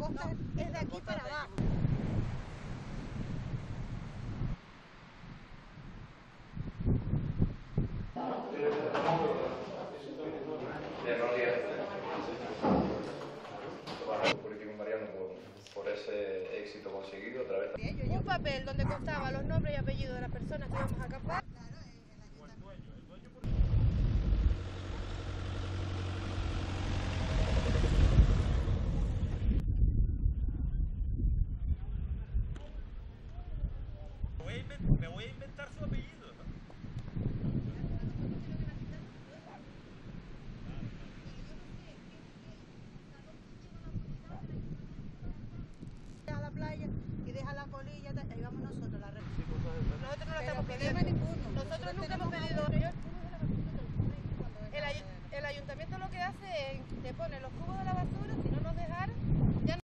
costa es de aquí para abajo. Político Mariano por, ese éxito conseguido a través de... Un papel donde constaba los nombres y apellidos de las personas que íbamos a capar. me voy a inventar su apellido. A la playa y deja la colilla, ahí vamos nosotros, la red. Pues, pues, pues. Nosotros no la estamos pidiendo. Ninguno. Nosotros nunca hemos pedido. El, ayuntamiento lo que hace es te pone los cubos